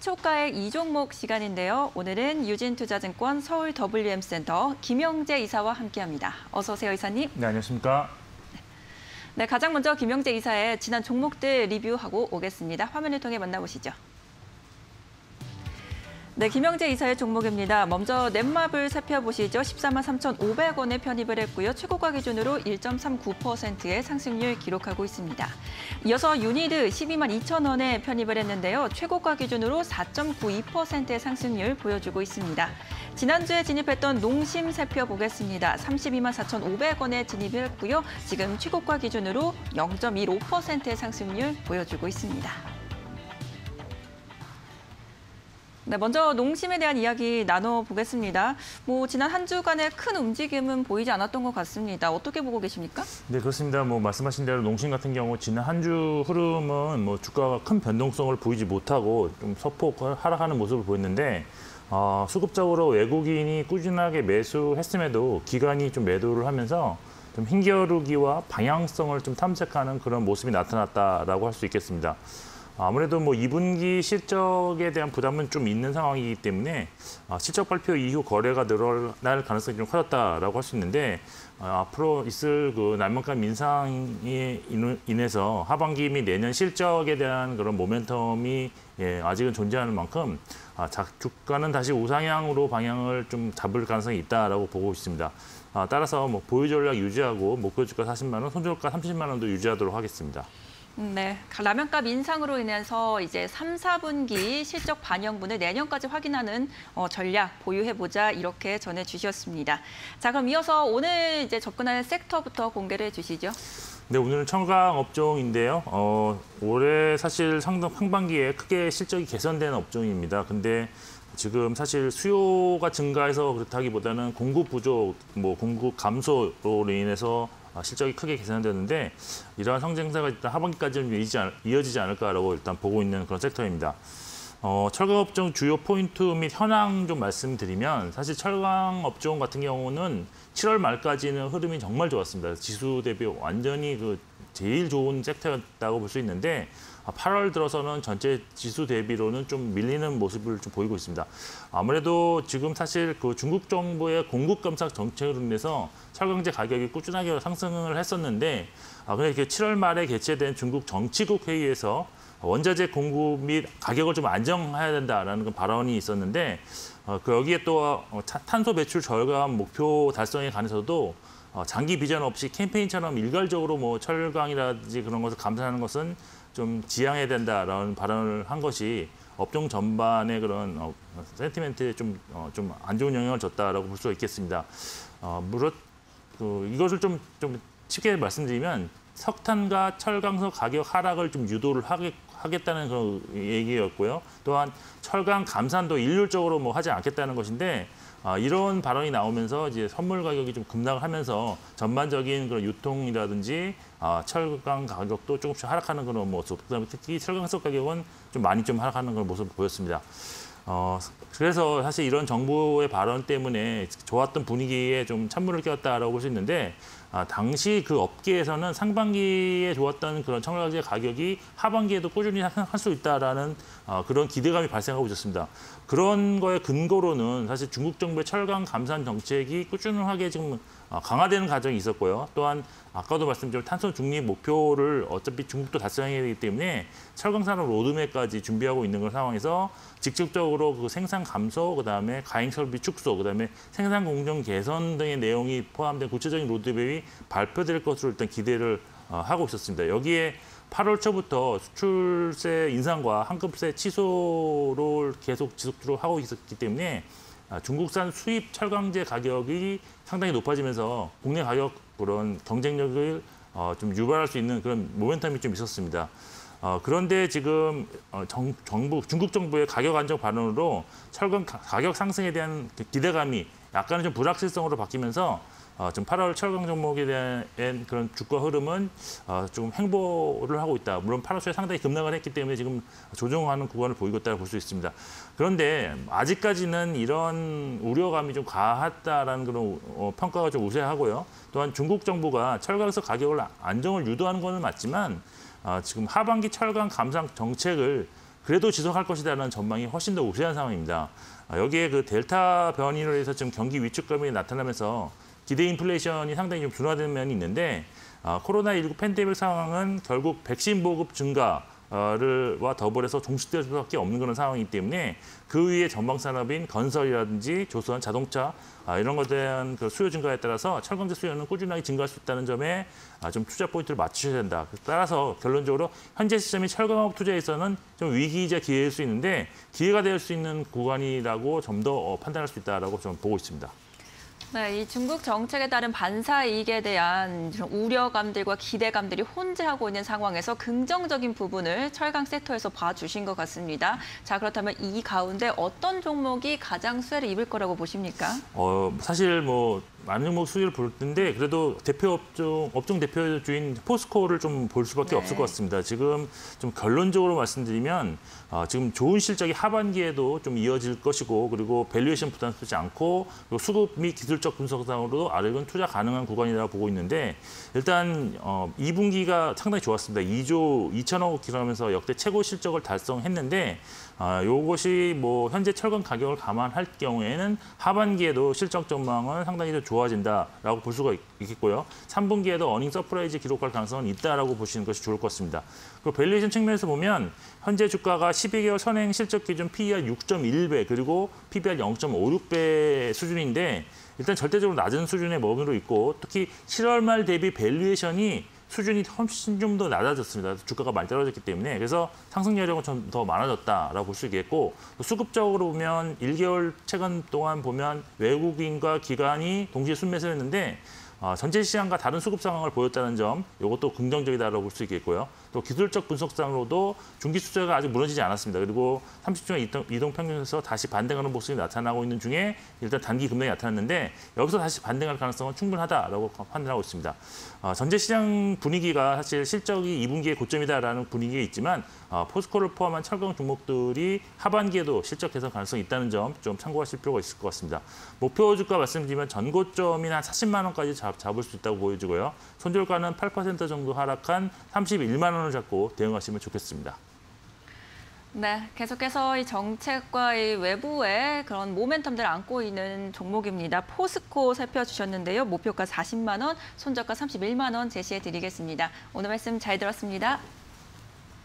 시초가의 이종목 시간인데요. 오늘은 유진투자증권 서울 WM센터 김영재 이사와 함께합니다. 어서 오세요, 이사님. 네, 안녕하십니까. 네, 가장 먼저 김영재 이사의 지난 종목들 리뷰하고 오겠습니다. 화면을 통해 만나보시죠. 네, 김영재 이사의 종목입니다. 먼저 넷마블 살펴보시죠. 14만 3,500원에 편입을 했고요. 최고가 기준으로 1.39%의 상승률 기록하고 있습니다. 이어서 유니드 12만 2천원에 편입을 했는데요. 최고가 기준으로 4.92%의 상승률 보여주고 있습니다. 지난주에 진입했던 농심 살펴보겠습니다. 32만 4,500원에 진입을 했고요. 지금 최고가 기준으로 0.15%의 상승률 보여주고 있습니다. 네, 먼저 농심에 대한 이야기 나눠보겠습니다. 뭐 지난 한 주간의 큰 움직임은 보이지 않았던 것 같습니다. 어떻게 보고 계십니까? 네, 그렇습니다. 뭐 말씀하신 대로 농심 같은 경우 지난 한 주 흐름은 뭐 주가가 큰 변동성을 보이지 못하고 좀 소폭 하락하는 모습을 보였는데 어, 수급적으로 외국인이 꾸준하게 매수했음에도 기관이 좀 매도를 하면서 좀 힘겨루기와 방향성을 좀 탐색하는 그런 모습이 나타났다라고 할 수 있겠습니다. 아무래도 뭐 2분기 실적에 대한 부담은 좀 있는 상황이기 때문에 아, 실적 발표 이후 거래가 늘어날 가능성이 좀 커졌다라고 할 수 있는데 아, 앞으로 있을 그 날만큼 인상에 인해서 하반기 및 내년 실적에 대한 그런 모멘텀이 예, 아직은 존재하는 만큼 아, 주가는 다시 우상향으로 방향을 좀 잡을 가능성이 있다라고 보고 있습니다. 따라서 뭐 보유 전략 유지하고 목표 주가 40만 원, 손절가 30만 원도 유지하도록 하겠습니다. 네, 라면값 인상으로 인해서 이제 3, 4분기 실적 반영분을 내년까지 확인하는 어, 전략 보유해보자 이렇게 전해주셨습니다. 자, 그럼 이어서 오늘 이제 접근하는 섹터부터 공개를 해주시죠. 네, 오늘은 청강 업종인데요. 어, 올해 사실 상당 상반기에 크게 실적이 개선된 업종입니다. 근데 지금 사실 수요가 증가해서 그렇다기보다는 공급 부족, 뭐 공급 감소로 인해서 아, 실적이 크게 개선되는데 이러한 성장세가 일단 하반기까지는 이어지지, 않, 이어지지 않을까라고 일단 보고 있는 그런 섹터입니다. 어, 철강업종 주요 포인트 및 현황 좀 말씀드리면 사실 철강업종 같은 경우는 7월 말까지는 흐름이 정말 좋았습니다. 지수 대비 완전히 그 제일 좋은 섹터였다고 볼 수 있는데 8월 아, 들어서는 전체 지수 대비로는 좀 밀리는 모습을 좀 보이고 있습니다. 아무래도 지금 사실 그 중국 정부의 공급 감축 정책으로 인해서 철강제 가격이 꾸준하게 상승을 했었는데 아, 근데 이렇게 7월 말에 개최된 중국 정치국 회의에서 원자재 공급 및 가격을 좀 안정해야 된다라는 발언이 있었는데 어, 그 여기에 또 어, 탄소 배출 절감 목표 달성에 관해서도 어, 장기 비전 없이 캠페인처럼 일괄적으로 뭐 철강이라든지 그런 것을 감산하는 것은 좀 지양해야 된다라는 발언을 한 것이 업종 전반의 그런 어, 센티멘트에 좀좀안 좋은 영향을 줬다라고 볼수 있겠습니다. 어, 물론 그 이것을 좀좀 쉽게 말씀드리면 석탄과 철강석 가격 하락을 좀 유도를 하겠, 하겠다는 그런 얘기였고요. 또한 철강 감산도 일률적으로 뭐 하지 않겠다는 것인데 아, 이런 발언이 나오면서 이제 선물 가격이 좀 급락을 하면서 전반적인 그런 유통이라든지 아, 철강 가격도 조금씩 하락하는 그런 모습. 그다음에 특히 철강석 가격은 좀 많이 좀 하락하는 그런 모습을 보였습니다. 어, 그래서 사실 이런 정부의 발언 때문에 좋았던 분위기에 좀 찬물을 끼웠다라고 볼 수 있는데 아, 당시 그 업계에서는 상반기에 좋았던 그런 청결제 가격이 하반기에도 꾸준히 할 수 있다라는 어, 그런 기대감이 발생하고 있었습니다. 그런 거에 근거로는 사실 중국 정부의 철강 감산 정책이 꾸준하게 지금 어, 강화되는 과정이 있었고요. 또한 아까도 말씀드린 탄소 중립 목표를 어차피 중국도 달성해야 되기 때문에 철강 산업 로드맵까지 준비하고 있는 그런 상황에서 직접적으로 그 생산 감소, 그다음에 가행 설비 축소, 그다음에 생산 공정 개선 등의 내용이 포함된 구체적인 로드맵이 발표될 것으로 일단 기대를 어, 하고 있었습니다. 여기에 8월 초부터 수출세 인상과 한급세 취소를 계속 지속적으로 하고 있었기 때문에 아, 중국산 수입 철강제 가격이 상당히 높아지면서 국내 가격 그런 경쟁력을 어, 좀 유발할 수 있는 그런 모멘텀이 좀 있었습니다. 어, 그런데 지금 어, 정, 정부 중국 정부의 가격 안정 발언으로 철강 가격 상승에 대한 그 기대감이 약간은 좀 불확실성으로 바뀌면서 어, 좀 8월 철강 종목에 대한 그런 주가 흐름은 어, 좀 행보를 하고 있다. 물론 8월 초에 상당히 급락을 했기 때문에 지금 조정하는 구간을 보이고 있다고 볼 수 있습니다. 그런데 아직까지는 이런 우려감이 좀 과했다라는 그런 어, 평가가 좀 우세하고요. 또한 중국 정부가 철강에서 가격을 안정을 유도하는 것은 맞지만 어, 지금 하반기 철강 감상 정책을 그래도 지속할 것이라는 전망이 훨씬 더 우세한 상황입니다. 아, 여기에 그 델타 변이로 해서 지금 경기 위축감이 나타나면서 기대 인플레이션이 상당히 좀 둔화되는 면이 있는데 아, 코로나19 팬데믹 상황은 결국 백신 보급 증가 와 더불어서 종식될 수밖에 없는 그런 상황이기 때문에 그 위에 전방 산업인 건설이라든지 조선, 자동차 아, 이런 것에 대한 그 수요 증가에 따라서 철강제 수요는 꾸준하게 증가할 수 있다는 점에 아, 좀 투자 포인트를 맞추셔야 된다. 따라서 결론적으로 현재 시점이 철강업 투자에서는 좀 위기이자 기회일 수 있는데 기회가 될 수 있는 구간이라고 좀더 어, 판단할 수 있다라고 좀 보고 있습니다. 네, 이 중국 정책에 따른 반사 이익에 대한 좀 우려감들과 기대감들이 혼재하고 있는 상황에서 긍정적인 부분을 철강 섹터에서 봐주신 것 같습니다. 자, 그렇다면 이 가운데 어떤 종목이 가장 수혜를 입을 거라고 보십니까? 어, 사실 뭐 많은 종목 수혜를 볼 텐데 그래도 대표 업종 업종 대표주인 포스코를 좀 볼 수밖에 네. 없을 것 같습니다. 지금 좀 결론적으로 말씀드리면 어, 지금 좋은 실적이 하반기에도 좀 이어질 것이고 그리고 밸류에이션 부담스럽지 않고 그리고 수급 및 기술적 분석상으로도 아래건 투자 가능한 구간이라고 보고 있는데 일단 어, 2분기가 상당히 좋았습니다. 2조 2천억 기록하면서 역대 최고 실적을 달성했는데 아, 요것이 뭐 현재 철강 가격을 감안할 경우에는 하반기에도 실적 전망은 상당히 더 좋아진다라고 볼 수가 있- 있겠고요. 3분기에도 어닝 서프라이즈 기록할 가능성은 있다라고 보시는 것이 좋을 것 같습니다. 그리고 밸류에이션 측면에서 보면 현재 주가가 12개월 선행 실적 기준 PER 6.1배 그리고 PBR 0.56배 수준인데 일단 절대적으로 낮은 수준에 머무르고 있고 특히 7월 말 대비 밸류에이션이 수준이 훨씬 좀 더 낮아졌습니다. 주가가 많이 떨어졌기 때문에 그래서 상승 여력은 좀 더 많아졌다라고 볼 수 있겠고 또 수급적으로 보면 1개월 최근 동안 보면 외국인과 기관이 동시에 순매수를 했는데 어, 전체 시장과 다른 수급 상황을 보였다는 점 이것도 긍정적이다라고 볼 수 있겠고요. 또 기술적 분석상으로도 중기 추세가 아직 무너지지 않았습니다. 그리고 30주간 이동, 평균에서 다시 반등하는 모습이 나타나고 있는 중에 일단 단기 급락이 나타났는데 여기서 다시 반등할 가능성은 충분하다라고 판단하고 있습니다. 어, 전체 시장 분위기가 사실 실적이 2분기에 고점이다라는 분위기가 있지만 어, 포스코를 포함한 철강 종목들이 하반기에도 실적 개선 가능성이 있다는 점 좀 참고하실 필요가 있을 것 같습니다. 목표 주가 말씀드리면 전고점이나 한 40만 원까지 잡, 잡을 수 있다고 보여지고요. 손절가는 8% 정도 하락한 31만 원을 잡고 대응하시면 좋겠습니다. 네, 계속해서 이 정책과 이 외부의 그런 모멘텀들을 안고 있는 종목입니다. 포스코 살펴주셨는데요. 목표가 40만 원, 손절가 31만 원 제시해 드리겠습니다. 오늘 말씀 잘 들었습니다.